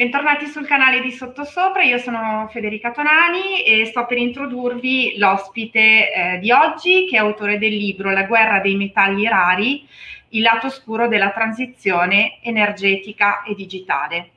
Bentornati sul canale di Sottosopra, io sono Federica Tonani e sto per introdurvi l'ospite eh, di oggi che è autore del libro La guerra dei metalli rari, il lato oscuro della transizione energetica e digitale.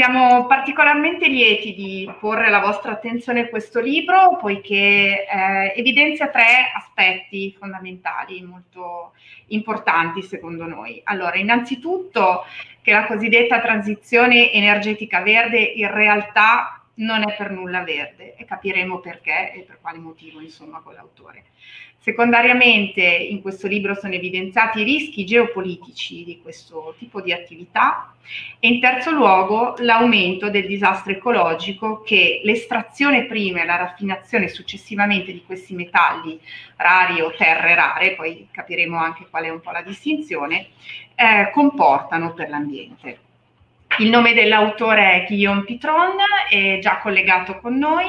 Siamo particolarmente lieti di porre la vostra attenzione a questo libro poiché eh, evidenzia tre aspetti fondamentali molto importanti secondo noi. Allora, innanzitutto che la cosiddetta transizione energetica verde in realtà non è per nulla verde e capiremo perché e per quale motivo, insomma, con l'autore. Secondariamente in questo libro sono evidenziati i rischi geopolitici di questo tipo di attività e in terzo luogo l'aumento del disastro ecologico che l'estrazione prima e la raffinazione successivamente di questi metalli rari o terre rare, poi capiremo anche qual è un po' la distinzione, eh, comportano per l'ambiente. Il nome dell'autore è Guillaume Pitron, è già collegato con noi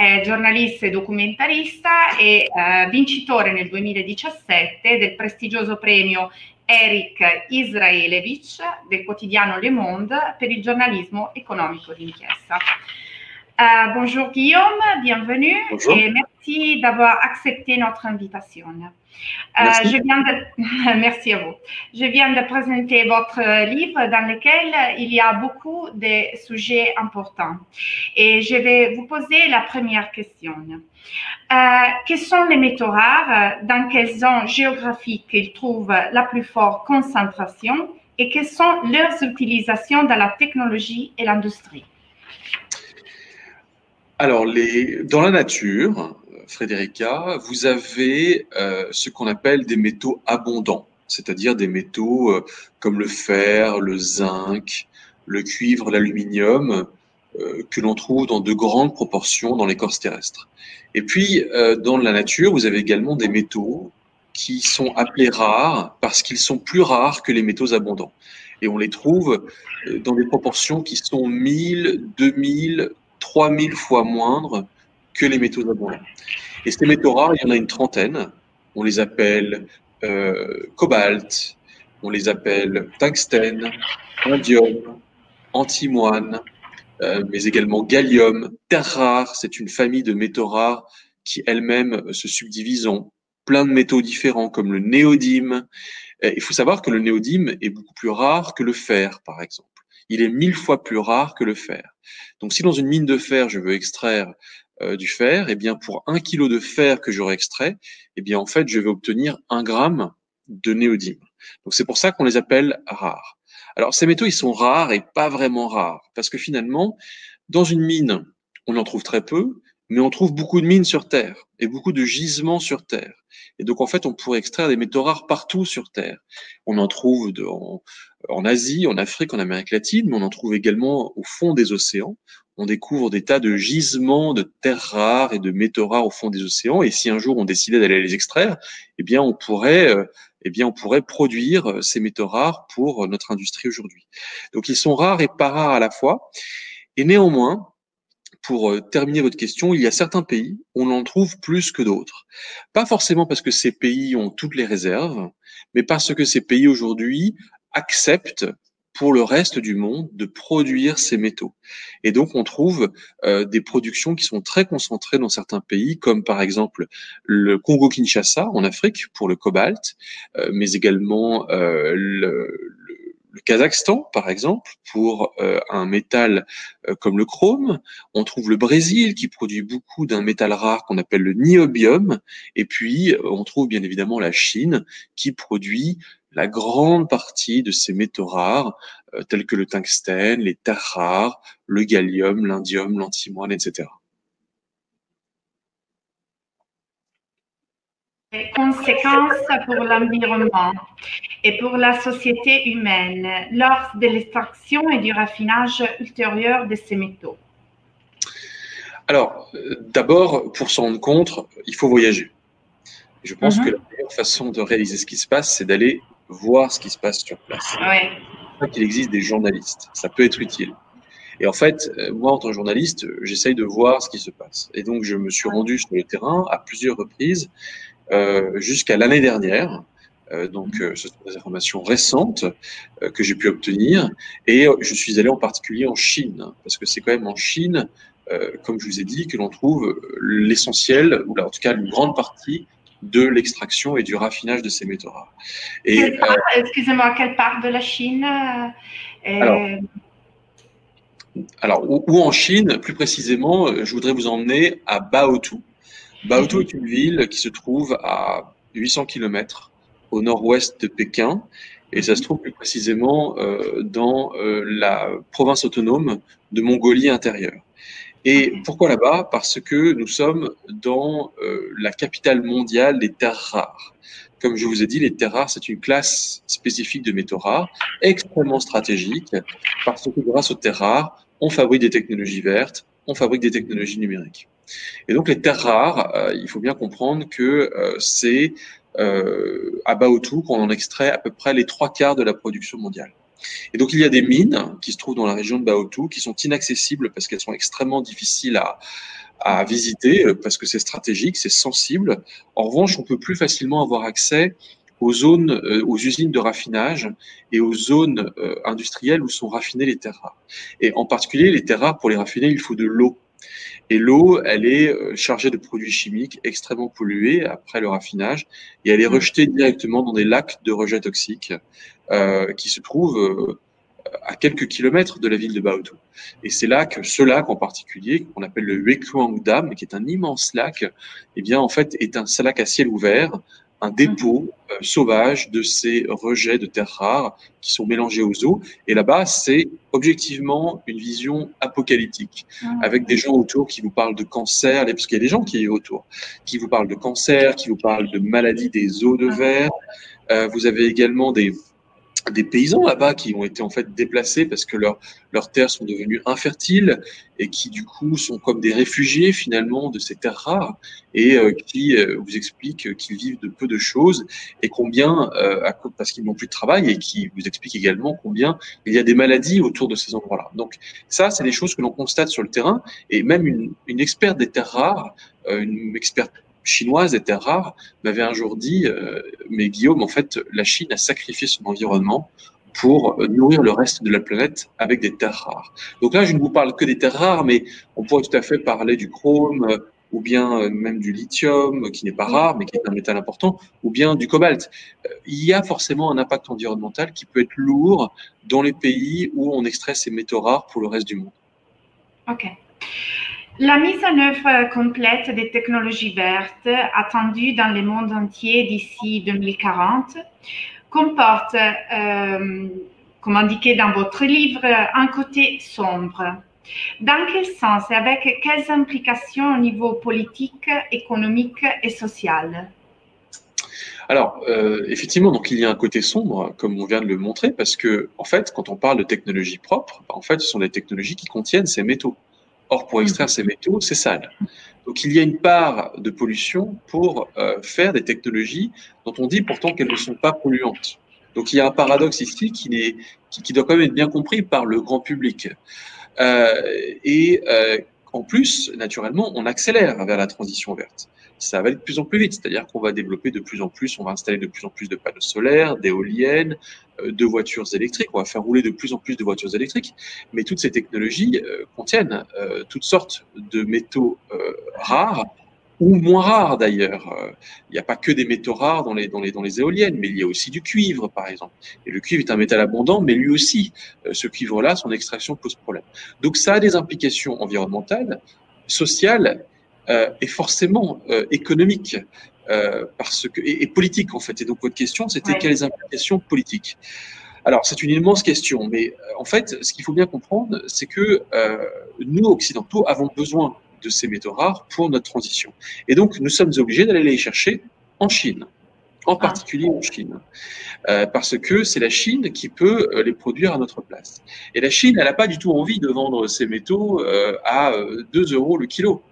è giornalista e documentarista e eh, vincitore nel 2017 del prestigioso premio Eric Israelevich del quotidiano Le Monde per il giornalismo economico d'inchiesta. Uh, bonjour Guillaume, bienvenue bonjour. et merci d'avoir accepté notre invitation. Euh, je viens de, merci à vous. Je viens de présenter votre livre dans lequel il y a beaucoup de sujets importants. Et je vais vous poser la première question. Euh, quels sont les métaux rares Dans quelles zones géographiques ils trouvent la plus forte concentration Et quelles sont leurs utilisations dans la technologie et l'industrie? Alors, les, dans la nature, Frédérica, vous avez euh, ce qu'on appelle des métaux abondants, c'est-à-dire des métaux euh, comme le fer, le zinc, le cuivre, l'aluminium, euh, que l'on trouve dans de grandes proportions dans l'écorce terrestre. Et puis, dans la nature, vous avez également des métaux qui sont appelés rares parce qu'ils sont plus rares que les métaux abondants. Et on les trouve dans des proportions qui sont 1000, 2000, 3000 fois moindres que les métaux abondants. Et ces métaux rares, il y en a une trentaine. On les appelle euh, cobalt, on les appelle tungstène, indium, antimoine, euh, mais également gallium, terre rare. C'est une famille de métaux rares qui elles-mêmes se subdivisent en plein de métaux différents comme le néodyme. Il faut savoir que le néodyme est beaucoup plus rare que le fer, par exemple. Il est mille fois plus rare que le fer. Donc, si dans une mine de fer, je veux extraire euh, du fer, eh bien, pour un kilo de fer que j'aurai extrait, eh bien, en fait, je vais obtenir un gramme de néodyme. Donc, c'est pour ça qu'on les appelle rares. Alors, ces métaux, ils sont rares et pas vraiment rares, parce que finalement, dans une mine, on en trouve très peu, mais on trouve beaucoup de mines sur Terre et beaucoup de gisements sur Terre. Et donc, en fait, on pourrait extraire des métaux rares partout sur Terre. On en trouve en, en, Asie, en Afrique, en Amérique latine, mais on en trouve également au fond des océans on découvre des tas de gisements de terres rares et de métaux rares au fond des océans. Et si un jour on décidait d'aller les extraire, eh bien on pourrait, euh, eh bien on pourrait produire euh, ces métaux rares pour notre industrie aujourd'hui. Donc ils sont rares et pas rares à la fois. Et néanmoins, pour euh, terminer votre question, il y a certains pays où on en trouve plus que d'autres. Pas forcément parce que ces pays ont toutes les réserves, mais parce que ces pays aujourd'hui acceptent pour le reste du monde de produire ces métaux. Et donc on trouve euh, des productions qui sont très concentrées dans certains pays, comme par exemple le Congo-Kinshasa en Afrique pour le cobalt, euh, mais également euh, le, le Kazakhstan, par exemple, pour euh, un métal euh, comme le chrome. On trouve le Brésil qui produit beaucoup d'un métal rare qu'on appelle le niobium. Et puis, on trouve bien évidemment la Chine qui produit la grande partie de ces métaux rares, euh, tels que le tungstène, les terres le gallium, l'indium, l'antimoine, etc. Les conséquences pour l'environnement et pour la société humaine lors de l'extraction et du raffinage ultérieur de ces métaux Alors, euh, d'abord, pour s'en rendre compte, il faut voyager. Je pense mhm. que la meilleure façon de réaliser ce qui se passe, c'est d'aller voir ce qui se passe sur place. Ouais. qu'il existe des journalistes. Ça peut être utile. Et en fait, euh, moi, en tant que journaliste, j'essaye de voir ce qui se passe. Et donc, je me suis rendu sur le terrain à plusieurs reprises, jusqu'à l'année dernière, donc, ce sont des informations récentes que j'ai pu obtenir. Et je suis allé en particulier en Chine, parce que c'est quand même en Chine, comme je vous ai dit, que l'on trouve l'essentiel, ou en tout cas une grande partie de l'extraction et du raffinage de ces métaux rares. Excusez-moi, quelle part de la Chine alors, ou, en Chine, plus précisément, euh, je voudrais vous emmener à Baotou. Baotou est une ville qui se trouve à 800 km au nord-ouest de Pékin et ça se trouve plus précisément euh, dans euh, la province autonome de Mongolie intérieure. Et pourquoi là-bas? Parce que nous sommes dans la capitale mondiale des terres rares. Comme je vous ai dit, les terres rares, c'est une classe spécifique de métaux rares, extrêmement stratégique, parce que grâce aux terres rares, on fabrique des technologies vertes, on fabrique des technologies numériques. Et donc les terres rares, euh, il faut bien comprendre que euh, c'est euh, à Baotou qu'on en extrait à peu près les trois quarts de la production mondiale. Et donc il y a des mines qui se trouvent dans la région de Baotou qui sont inaccessibles parce qu'elles sont extrêmement difficiles à, à visiter parce que c'est stratégique, c'est sensible. En revanche, on peut plus facilement avoir accès aux zones, euh, aux usines de raffinage et aux zones euh, industrielles où sont raffinées les terres rares. Et en particulier, les terres rares, pour les raffiner, il faut de l'eau. Et l'eau, elle est euh, chargée de produits chimiques extrêmement pollués après le raffinage et elle est rejetée directement dans des lacs de rejet toxiques euh, qui se trouvent à quelques kilomètres de la ville de Baotou. Et c'est là que ce lac en particulier, qu'on appelle le Huekuang Dam, qui est un immense lac, eh bien en fait est un lac à ciel ouvert un dépôt euh, sauvage de ces rejets de terres rares qui sont mélangés aux eaux. Et là-bas, c'est objectivement une vision apocalyptique, ah. avec des gens autour qui vous parlent de cancer, parce qu'il y a des gens qui sont autour, qui vous parlent de cancer, qui vous parlent de maladies des eaux de ah. verre. Euh, vous avez également des des paysans là-bas qui ont été en fait déplacés parce que leurs leurs terres sont devenues infertiles et qui du coup sont comme des réfugiés finalement de ces terres rares et euh, qui euh, vous expliquent qu'ils vivent de peu de choses et combien euh, parce qu'ils n'ont plus de travail et qui vous expliquent également combien il y a des maladies autour de ces endroits-là. Donc ça c'est des choses que l'on constate sur le terrain et même une, une experte des terres rares, une experte chinoise était rare, m'avait un jour dit, euh, mais Guillaume, en fait, la Chine a sacrifié son environnement pour nourrir le reste de la planète avec des terres rares. Donc là, je ne vous parle que des terres rares, mais on pourrait tout à fait parler du chrome, euh, ou bien euh, même du lithium, qui n'est pas rare, mais qui est un métal important, ou bien du cobalt. Il y a forcément un impact environnemental qui peut être lourd dans les pays où on extrait ces métaux rares pour le reste du monde. OK. La mise en œuvre complète des technologies vertes attendues dans le monde entier d'ici 2040 comporte, euh, comme indiqué dans votre livre, un côté sombre. Dans quel sens et avec quelles implications au niveau politique, économique et social? Alors, euh, effectivement, donc il y a un côté sombre, comme on vient de le montrer, parce que, en fait, quand on parle de technologies propres, en fait, ce sont des technologies qui contiennent ces métaux. Or, pour extraire ces métaux, c'est sale. Donc, il y a une part de pollution pour euh, faire des technologies dont on dit pourtant qu'elles ne sont pas polluantes. Donc, il y a un paradoxe ici qui, qui, qui doit quand même être bien compris par le grand public. Euh, et euh, en plus, naturellement, on accélère vers la transition verte ça va aller de plus en plus vite. C'est-à-dire qu'on va développer de plus en plus, on va installer de plus en plus de panneaux solaires, d'éoliennes, euh, de voitures électriques. On va faire rouler de plus en plus de voitures électriques. Mais toutes ces technologies euh, contiennent euh, toutes sortes de métaux rares ou moins rares d'ailleurs. Il n'y a pas que des métaux rares dans les, dans, les, dans les éoliennes, mais il y a aussi du cuivre, par exemple. Et le cuivre est un métal abondant, mais lui aussi, ce cuivre-là, son extraction pose problème. Donc ça a des implications environnementales, sociales euh, est forcément euh, économique euh, parce que, et, politique en fait. Et donc votre question, c'était quelles implications politiques? Alors, c'est une immense question, mais en fait, ce qu'il faut bien comprendre, c'est que nous, occidentaux, avons besoin de ces métaux rares pour notre transition. Et donc, nous sommes obligés d'aller les chercher en Chine, en ah. particulier en Chine, parce que c'est la Chine qui peut les produire à notre place. Et la Chine, elle n'a pas du tout envie de vendre ces métaux à 2 euros le kilo.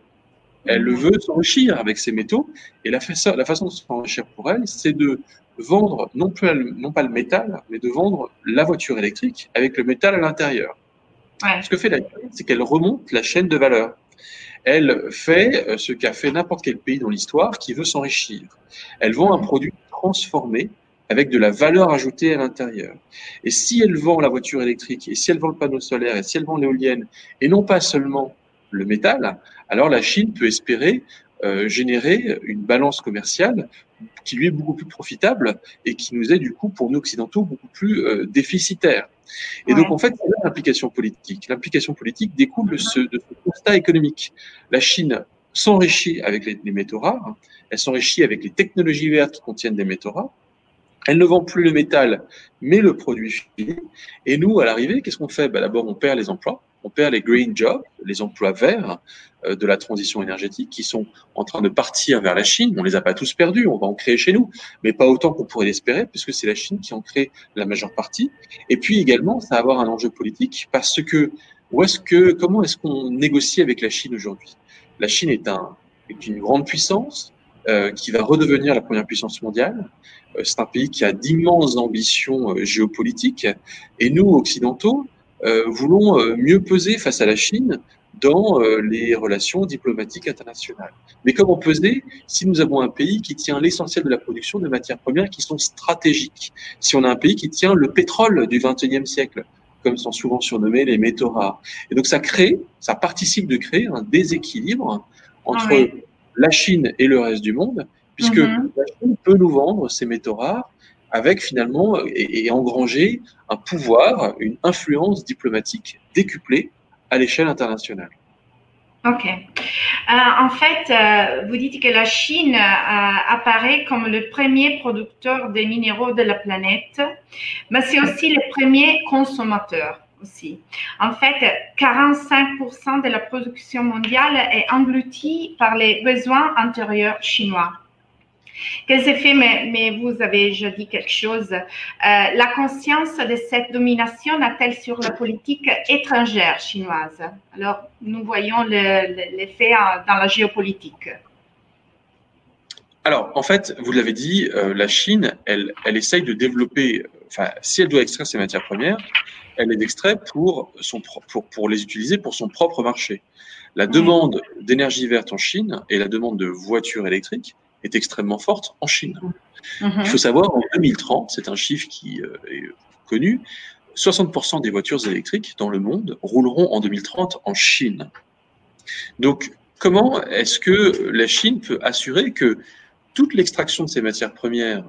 Elle veut s'enrichir avec ces métaux. Et la, façon, la façon de s'enrichir pour elle, c'est de vendre non, plus, non pas le métal, mais de vendre la voiture électrique avec le métal à l'intérieur. Ce que fait la Chine, c'est qu'elle remonte la chaîne de valeur. Elle fait euh, ce qu'a fait n'importe quel pays dans l'histoire qui veut s'enrichir. Elle vend un produit transformé avec de la valeur ajoutée à l'intérieur. Et si elle vend la voiture électrique, et si elle vend le panneau solaire, et si elle vend l'éolienne, et non pas seulement le métal, alors la Chine peut espérer euh, générer une balance commerciale qui lui est beaucoup plus profitable et qui nous est du coup pour nous occidentaux beaucoup plus euh, déficitaire. Et donc en fait, c'est l'implication politique. L'implication politique découle de ce, de ce, constat économique. La Chine s'enrichit avec les, les, métaux rares, elle s'enrichit avec les technologies vertes qui contiennent des métaux rares. Elle ne vend plus le métal, mais le produit fini. Et nous, à l'arrivée, qu'est-ce qu'on fait? Ben, D'abord, on perd les emplois, on perd les green jobs, les emplois verts euh, de la transition énergétique qui sont en train de partir vers la Chine. On les a pas tous perdus, on va en créer chez nous, mais pas autant qu'on pourrait l'espérer, puisque c'est la Chine qui en crée la majeure partie. Et puis également, ça va avoir un enjeu politique parce que où est-ce que comment est-ce qu'on négocie avec la Chine aujourd'hui? La Chine est, un, est une grande puissance euh, qui va redevenir la première puissance mondiale. Euh, c'est un pays qui a d'immenses ambitions géopolitiques, et nous occidentaux voulons mieux peser face à la Chine dans euh, les relations diplomatiques internationales. Mais comment peser si nous avons un pays qui tient l'essentiel de la production de matières premières qui sont stratégiques Si on a un pays qui tient le pétrole du XXIe siècle, comme sont souvent surnommés les métaux rares. Et donc ça crée, ça participe de créer un déséquilibre entre ah oui. la Chine et le reste du monde, puisque mm -hmm. la Chine peut nous vendre ces métaux rares avec finalement et, et, engranger un pouvoir, une influence diplomatique décuplée à l'échelle internationale. Ok. Euh, en fait, euh, vous dites que la Chine euh, apparaît comme le premier producteur de minéraux de la planète, mais c'est aussi le premier consommateur aussi. En fait, 45% de la production mondiale est engloutie par les besoins intérieurs chinois. Quels effets, mais, mais, vous avez déjà dit quelque chose, euh, la conscience de cette domination a-t-elle sur la politique étrangère chinoise? Alors, nous voyons l'effet le, dans la géopolitique. Alors, en fait, vous l'avez dit, euh, la Chine, elle, elle essaye de développer, enfin, si elle doit extraire ses matières premières, elle les extrait pour, son, pour, pour les utiliser pour son propre marché. La demande d'énergie verte en Chine et la demande de voitures électriques est extrêmement forte en Chine. Mmh. Il faut savoir, en 2030, c'est un chiffre qui euh, est connu, 60% des voitures électriques dans le monde rouleront en 2030 en Chine. Donc, comment est-ce que la Chine peut assurer que toute l'extraction de ces matières premières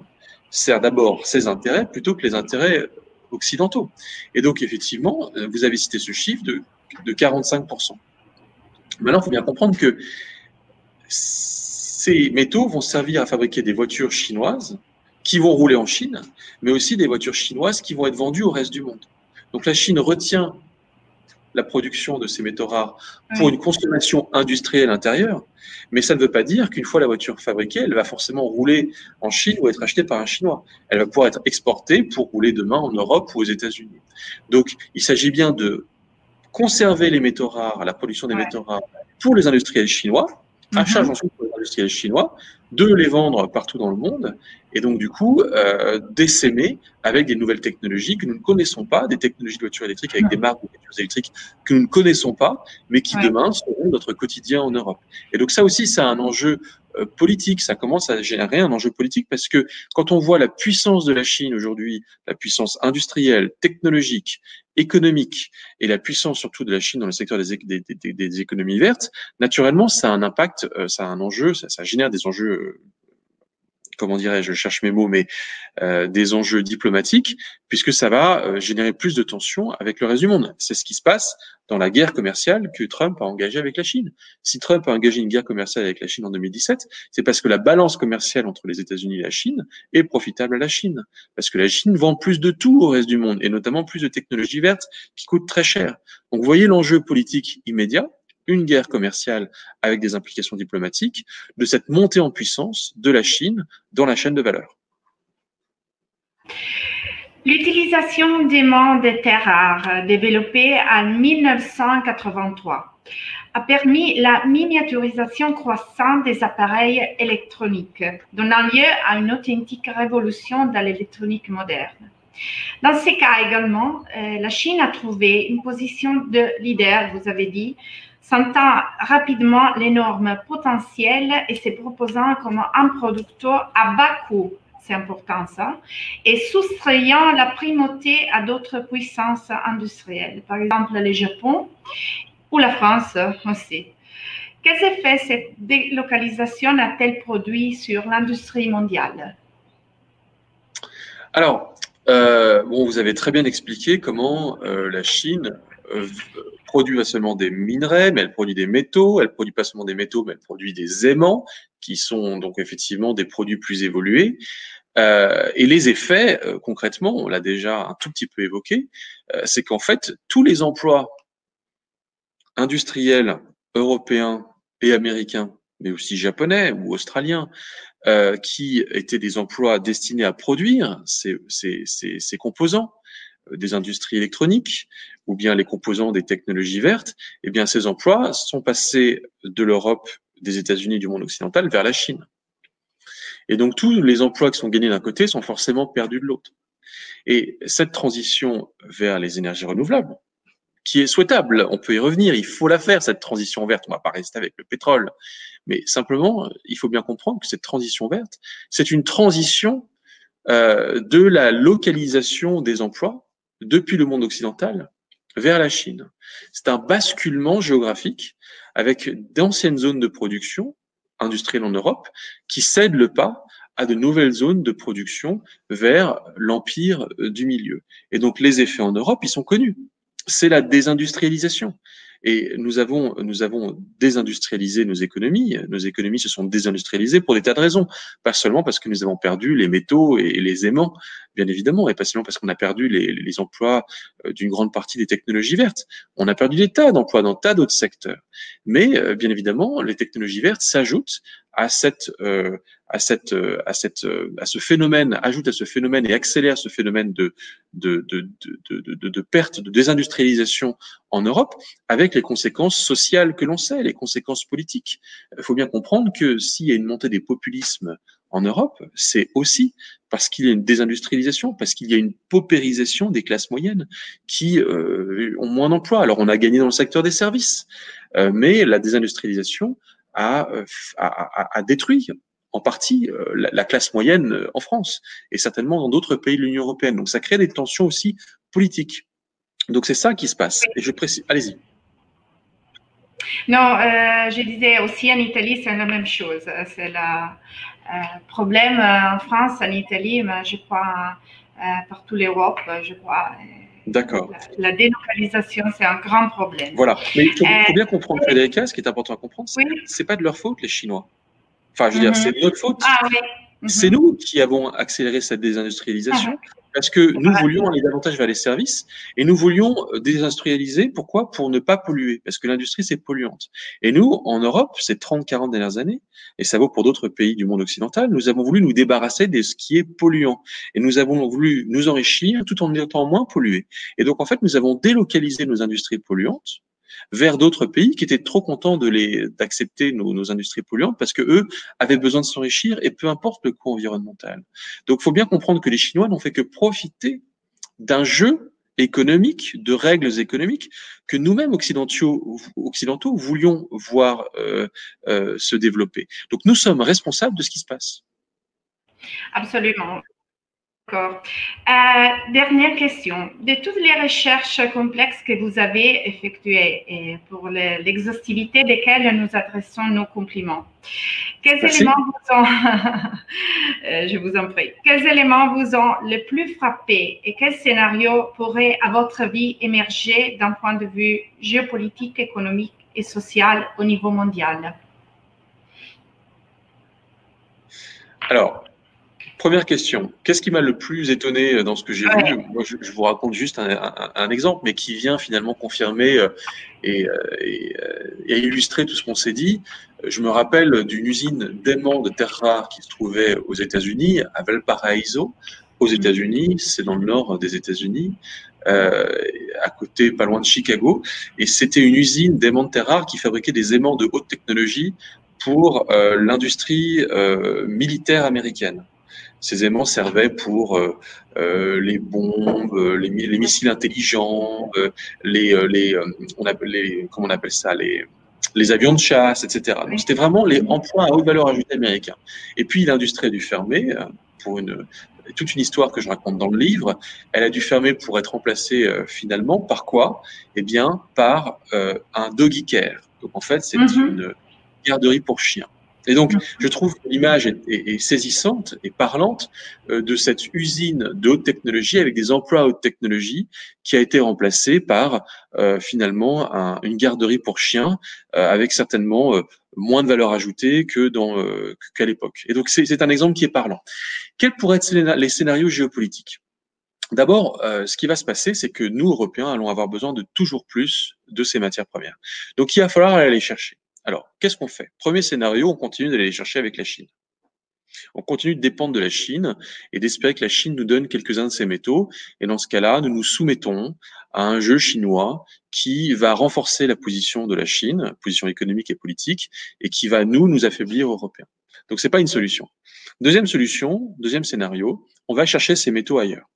sert d'abord ses intérêts plutôt que les intérêts occidentaux? Et donc, effectivement, vous avez cité ce chiffre de, de 45%. Maintenant, il faut bien comprendre que ces métaux vont servir à fabriquer des voitures chinoises qui vont rouler en Chine, mais aussi des voitures chinoises qui vont être vendues au reste du monde. Donc la Chine retient la production de ces métaux rares pour une consommation industrielle intérieure, mais ça ne veut pas dire qu'une fois la voiture fabriquée, elle va forcément rouler en Chine ou être achetée par un Chinois. Elle va pouvoir être exportée pour rouler demain en Europe ou aux États-Unis. Donc il s'agit bien de conserver les métaux rares, la production des métaux rares pour les industriels chinois, à charge ensuite pour les industriels chinois de les vendre partout dans le monde et donc du coup euh, d'essaimer avec des nouvelles technologies que nous ne connaissons pas, des technologies de voitures électriques avec des marques de voitures électriques que nous ne connaissons pas, mais qui ouais. demain seront notre quotidien en Europe. Et donc ça aussi, c'est un enjeu euh, politique, ça commence à générer un enjeu politique parce que quand on voit la puissance de la Chine aujourd'hui, la puissance industrielle, technologique, économique et la puissance surtout de la Chine dans le secteur des, des, économies vertes, naturellement, ça a un impact, euh, ça a un enjeu, ça, ça génère des enjeux euh, comment dirais-je, je cherche mes mots, mais euh, des enjeux diplomatiques, puisque ça va euh, générer plus de tensions avec le reste du monde. C'est ce qui se passe dans la guerre commerciale que Trump a engagée avec la Chine. Si Trump a engagé une guerre commerciale avec la Chine en 2017, c'est parce que la balance commerciale entre les États-Unis et la Chine est profitable à la Chine, parce que la Chine vend plus de tout au reste du monde, et notamment plus de technologies vertes qui coûtent très cher. Donc vous voyez l'enjeu politique immédiat, une guerre commerciale avec des implications diplomatiques, de cette montée en puissance de la Chine dans la chaîne de valeur. L'utilisation d'aimants de terres rares développée en 1983 a permis la miniaturisation croissante des appareils électroniques, donnant lieu à une authentique révolution dans l'électronique moderne. Dans ces cas également, euh, la Chine a trouvé une position de leader, vous avez dit, sentant rapidement l'énorme potentiel et se proposant comme un producteur à bas coût, c'est important ça, et soustrayant la primauté à d'autres puissances industrielles, par exemple le Japon ou la France aussi. Quels effets cette délocalisation a-t-elle produit sur l'industrie mondiale? Alors, euh, bon, vous avez très bien expliqué comment euh, la Chine produit pas seulement des minerais, mais elle produit des métaux. Elle produit pas seulement des métaux, mais elle produit des aimants, qui sont donc effectivement des produits plus évolués. et les effets, concrètement, on l'a déjà un tout petit peu évoqué, c'est qu'en fait, tous les emplois industriels européens et américains, mais aussi japonais ou australiens, euh, qui étaient des emplois destinés à produire ces, ces, ces, ces, composants euh, des industries électroniques ou bien les composants des technologies vertes, eh bien ces emplois sont passés de l'Europe, des États-Unis, du monde occidental vers la Chine. Et donc tous les emplois qui sont gagnés d'un côté sont forcément perdus de l'autre. Et cette transition vers les énergies renouvelables, qui est souhaitable. On peut y revenir. Il faut la faire, cette transition verte. On ne va pas rester avec le pétrole. Mais simplement, il faut bien comprendre que cette transition verte, c'est une transition euh, de la localisation des emplois depuis le monde occidental vers la Chine. C'est un basculement géographique avec d'anciennes zones de production industrielle en Europe qui cèdent le pas à de nouvelles zones de production vers l'empire du milieu. Et donc les effets en Europe, ils sont connus c'est la désindustrialisation. Et nous avons, nous avons désindustrialisé nos économies. Nos économies se sont désindustrialisées pour des tas de raisons. Pas seulement parce que nous avons perdu les métaux et les aimants, bien évidemment, et pas seulement parce qu'on a perdu les, les emplois euh, d'une grande partie des technologies vertes. On a perdu des tas d'emplois dans tas d'autres secteurs. Mais, euh, bien évidemment, les technologies vertes s'ajoutent à cette, euh, à cette, à cette, à ce phénomène, ajoute à ce phénomène et accélère ce phénomène de, de, de, de, de, de perte, de désindustrialisation en Europe, avec les conséquences sociales que l'on sait, les conséquences politiques. Il faut bien comprendre que s'il y a une montée des populismes en Europe, c'est aussi parce qu'il y a une désindustrialisation, parce qu'il y a une paupérisation des classes moyennes qui euh, ont moins d'emplois. Alors on a gagné dans le secteur des services, euh, mais la désindustrialisation a, euh, a, a, détruit en partie la, la, classe moyenne en France et certainement dans d'autres pays de l'Union européenne. Donc ça crée des tensions aussi politiques. Donc c'est ça qui se passe. Et je précise, allez-y. Non, euh, je disais aussi en Italie, c'est la même chose. C'est le problème en France, en Italie, mais je crois partout l'Europe, je crois. D'accord. La, délocalisation, c'est un grand problème. Voilà. Mais il faut, bien comprendre, Frédérica, ce qui est important à comprendre, c'est oui. pas de leur faute, les Chinois. Enfin, je veux dire, c'est de notre faute. Ah, oui. C'est nous qui avons accéléré cette désindustrialisation parce que nous voulions aller davantage vers les services et nous voulions euh, désindustrialiser. Pourquoi? Pour ne pas polluer, parce que l'industrie, c'est polluante. Et nous, en Europe, ces 30, 40 dernières années, et ça vaut pour d'autres pays du monde occidental, nous avons voulu nous débarrasser de ce qui est polluant. Et nous avons voulu nous enrichir tout en étant moins pollués. Et donc, en fait, nous avons délocalisé nos industries polluantes vers d'autres pays qui étaient trop contents de les d'accepter nos, nos, industries polluantes parce que eux avaient besoin de s'enrichir et peu importe le coût environnemental. Donc, faut bien comprendre que les Chinois n'ont fait que profiter d'un jeu économique, de règles économiques que nous-mêmes occidentaux, occidentaux voulions voir euh, euh, se développer. Donc, nous sommes responsables de ce qui se passe. Absolument. D'accord. Euh, dernière question. De toutes les recherches complexes que vous avez effectuées et pour l'exhaustivité desquelles nous adressons nos compliments, quels éléments vous ont, euh, je vous en prie, quels éléments vous ont le plus frappé et quels scénarios pourraient, à votre avis, émerger d'un point de vue géopolitique, économique et social au niveau mondial? Alors, Première question, qu'est-ce qui m'a le plus étonné euh, dans ce que j'ai vu? Moi, je, vous raconte juste un, exemple, mais qui vient finalement confirmer euh, et, euh, et, et illustrer tout ce qu'on s'est dit. Je me rappelle d'une usine d'aimants de terres rares qui se trouvait aux États-Unis, à Valparaiso, aux États-Unis, c'est dans le nord des États-Unis, euh, à côté, pas loin de Chicago, et c'était une usine d'aimants de terres rares qui fabriquait des aimants de haute technologie pour euh, l'industrie euh, militaire américaine. Ces aimants servaient pour euh, euh les bombes, euh, les, les missiles intelligents, les, les, on appelle les, comment on appelle ça, les, les avions de chasse, etc. Donc c'était vraiment les emplois à haute valeur ajoutée américains. Et puis l'industrie a dû fermer pour une toute une histoire que je raconte dans le livre. Elle a dû fermer pour être remplacée euh, finalement par quoi? Eh bien, par euh, un doggy care. Donc en fait, c'est mhm. une garderie pour chiens. Et donc, je trouve que l'image est, saisissante et parlante euh, de cette usine de haute technologie avec des emplois à haute technologie qui a été remplacée par finalement une garderie pour chiens avec certainement moins de valeur ajoutée que dans qu'à l'époque. Et donc, c'est un exemple qui est parlant. Quels pourraient être les scénarios géopolitiques? D'abord, euh, ce qui va se passer, c'est que nous, Européens, allons avoir besoin de toujours plus de ces matières premières. Donc, il va falloir aller les chercher. Alors, qu'est-ce qu'on fait? Premier scénario, on continue d'aller les chercher avec la Chine. On continue de dépendre de la Chine et d'espérer que la Chine nous donne quelques-uns de ces métaux. Et dans ce cas-là, nous nous soumettons à un jeu chinois qui va renforcer la position de la Chine, position économique et politique, et qui va nous nous affaiblir Européens. Donc c'est pas une solution. Deuxième solution, deuxième scénario, on va chercher ces métaux ailleurs.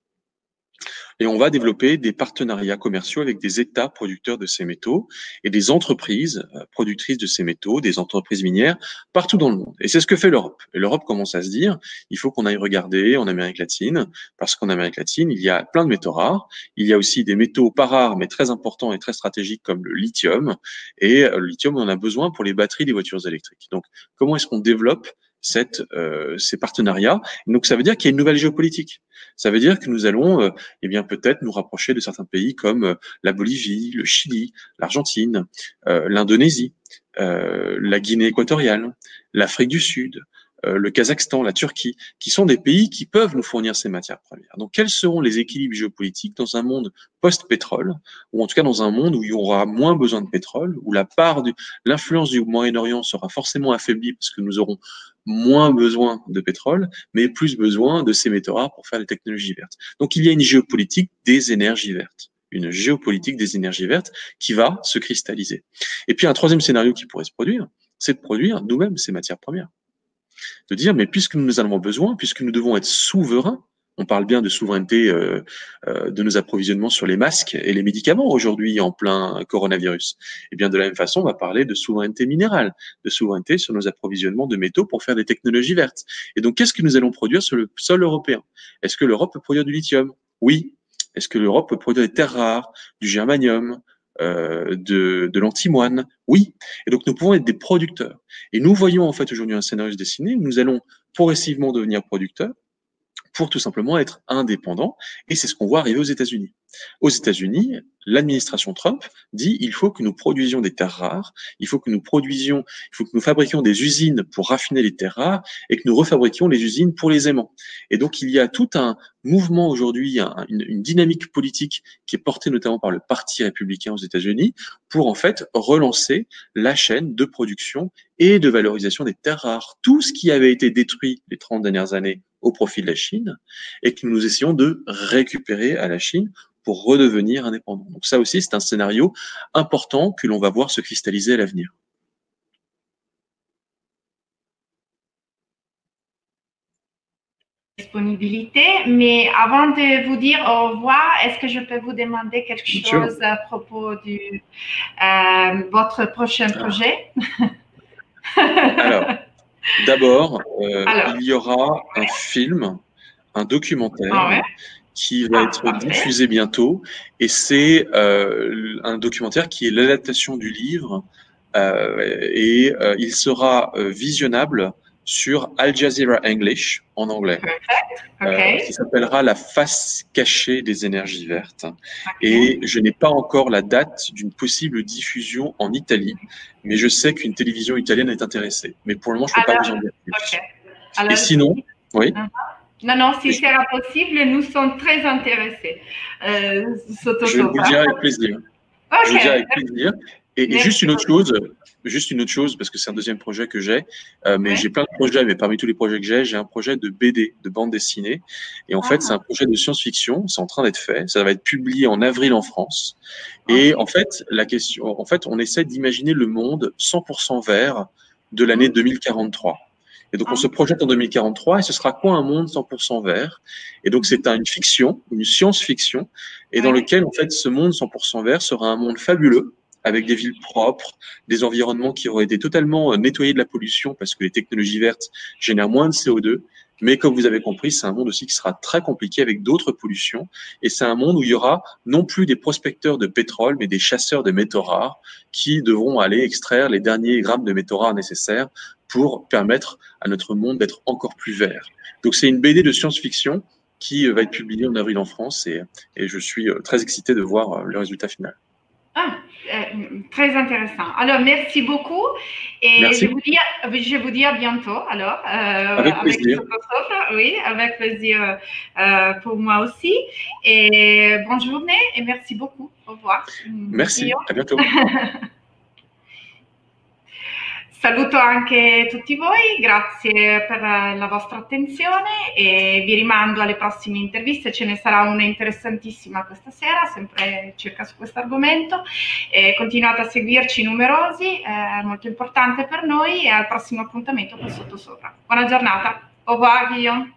Et on va développer des partenariats commerciaux avec des États producteurs de ces métaux et des entreprises euh, productrices de ces métaux, des entreprises minières partout dans le monde. Et c'est ce que fait l'Europe. Et l'Europe commence à se dire, il faut qu'on aille regarder en Amérique latine, parce qu'en Amérique latine, il y a plein de métaux rares. Il y a aussi des métaux pas rares, mais très importants et très stratégiques comme le lithium. Et euh, le lithium, on en a besoin pour les batteries des voitures électriques. Donc, comment est-ce qu'on développe cette, euh, ces partenariats. Donc ça veut dire qu'il y a une nouvelle géopolitique. Ça veut dire que nous allons, euh, eh bien peut-être nous rapprocher de certains pays comme euh, la Bolivie, le Chili, l'Argentine, euh, l'Indonésie, la Guinée équatoriale, l'Afrique du Sud, le Kazakhstan, la Turquie, qui sont des pays qui peuvent nous fournir ces matières premières. Donc, quels seront les équilibres géopolitiques dans un monde post-pétrole, ou en tout cas dans un monde où il y aura moins besoin de pétrole, où la part de l'influence du Moyen-Orient sera forcément affaiblie parce que nous aurons moins besoin de pétrole, mais plus besoin de ces métaux pour faire les technologies vertes. Donc il y a une géopolitique des énergies vertes une géopolitique des énergies vertes qui va se cristalliser. Et puis un troisième scénario qui pourrait se produire, c'est de produire nous-mêmes ces matières premières. De dire, mais puisque nous en avons besoin, puisque nous devons être souverains, on parle bien de souveraineté euh, euh, de nos approvisionnements sur les masques et les médicaments aujourd'hui en plein coronavirus. Et eh bien de la même façon, on va parler de souveraineté minérale, de souveraineté sur nos approvisionnements de métaux pour faire des technologies vertes. Et donc, qu'est-ce que nous allons produire sur le sol européen? Est-ce que l'Europe peut produire du lithium? Oui. Est-ce que l'Europe peut produire des terres rares, du germanium, euh, de, l'antimoine? Oui. Et donc, nous pouvons être des producteurs. Et nous voyons en fait aujourd'hui un scénario où nous allons progressivement devenir producteurs pour tout simplement être indépendant. Et c'est ce qu'on voit arriver aux États-Unis. Aux États-Unis, l'administration Trump dit il faut que nous produisions des terres rares, il faut que nous produisions, il faut que nous fabriquions des usines pour raffiner les terres rares et que nous refabriquions les usines pour les aimants. Et donc il y a tout un mouvement aujourd'hui, une, dynamique politique qui est portée notamment par le Parti républicain aux États-Unis pour en fait relancer la chaîne de production et de valorisation des terres rares. Tout ce qui avait été détruit les 30 dernières années au profit de la Chine et que nous essayons de récupérer à la Chine pour redevenir indépendant. Donc ça aussi, c'est un scénario important que l'on va voir se cristalliser à l'avenir. disponibilité, mais avant de vous dire au revoir, est-ce que je peux vous demander quelque chose à propos de euh, votre prochain ah. projet? Alors, d'abord, euh, il y aura un film, un documentaire ah qui va être ah, diffusé bientôt. Et c'est euh, un documentaire qui est l'adaptation du livre euh, et euh, il sera euh, visionnable sur Al Jazeera English en anglais, euh, qui s'appellera La face cachée des énergies vertes. Et je n'ai pas encore la date d'une possible diffusion en Italie, mais je sais qu'une télévision italienne est intéressée. Mais pour le moment, je ne peux pas vous en dire plus. Et sinon, oui. Uh-huh. Non, non, si c'est possible, nous sommes très intéressés. Euh, je vous dire avec plaisir. Je vous dire avec plaisir. Et, juste une autre chose, juste une autre chose, parce que c'est un deuxième projet que j'ai, euh, mais j'ai plein de projets, mais parmi tous les projets que j'ai, j'ai un projet de BD, de bande dessinée. Et en fait, c'est un ah. projet de science-fiction, c'est en train d'être fait, ça va être publié en avril en France. Et en fait, la question, en fait, on essaie d'imaginer le monde 100% vert de l'année 2043. Et donc, on se projette en 2043 et ce sera quoi un monde 100% vert? Et donc, c'est une fiction, une science-fiction, et dans lequel, en fait, ce monde 100% vert sera un monde fabuleux, avec des villes propres, des environnements qui auraient été totalement euh, nettoyés de la pollution parce que les technologies vertes génèrent moins de CO2, Mais comme vous avez compris, c'est un monde aussi qui sera très compliqué avec d'autres pollutions. Et c'est un monde où il y aura non plus des prospecteurs de pétrole, mais des chasseurs de métaux rares qui devront aller extraire les derniers grammes de métaux rares nécessaires pour permettre à notre monde d'être encore plus vert. Donc c'est une BD de science-fiction qui va être publiée en avril en France et, je suis très excité de voir le résultat final. Ah, euh, très intéressant. Alors, merci beaucoup. Et Merci. Je, vous dis, je vous dis à bientôt. Alors, euh, Avec plaisir. Oui, avec plaisir euh, pour moi aussi. Et bonne journée et merci beaucoup. Au revoir. Merci, Io. à bientôt. Saluto anche tutti voi, grazie per la vostra attenzione e vi rimando alle prossime interviste, ce ne sarà una interessantissima questa sera, sempre circa su questo argomento. Continuate a seguirci numerosi, è molto importante per noi e al prossimo appuntamento con Sottosopra. Buona giornata, au revoir Guillaume.